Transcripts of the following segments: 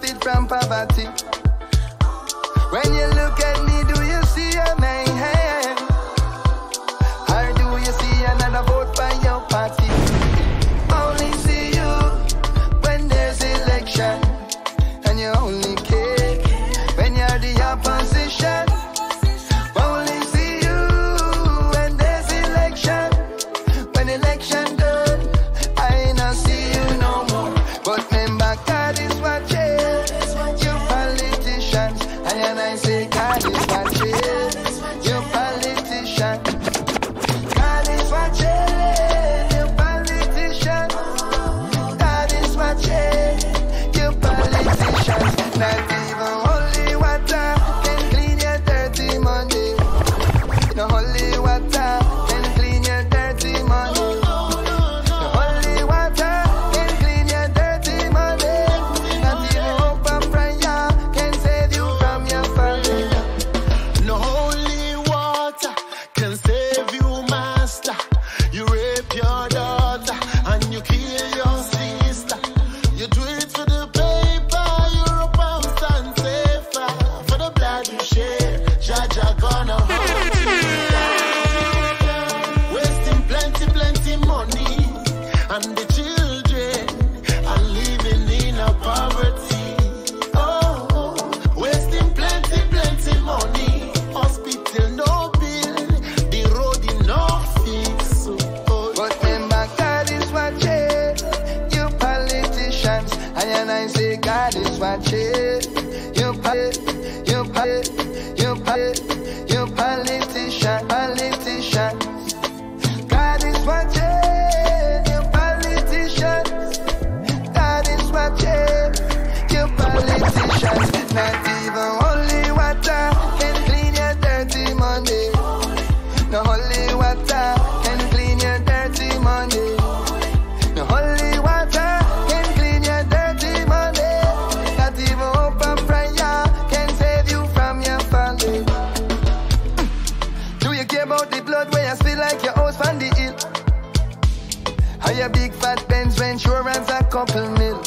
profit from poverty. When you look at me, do you see a man? Not even holy water can clean your dirty money. No holy water can clean your dirty money. No holy water can clean your dirty money. Not even hope prayer can save you from your. No holy water can save you, master. You rape your I say God is watching. You pay, you pay, you pay. where I spill like your house from the hill. How your big fat Benz when insurance a couple mil.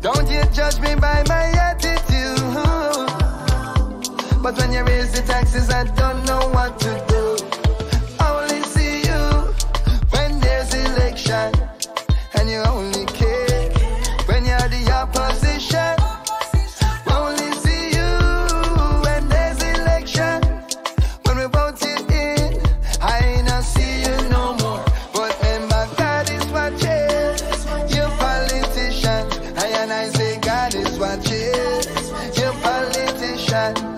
Don't you judge me by my attitude. But when you raise the taxes, I don't. that.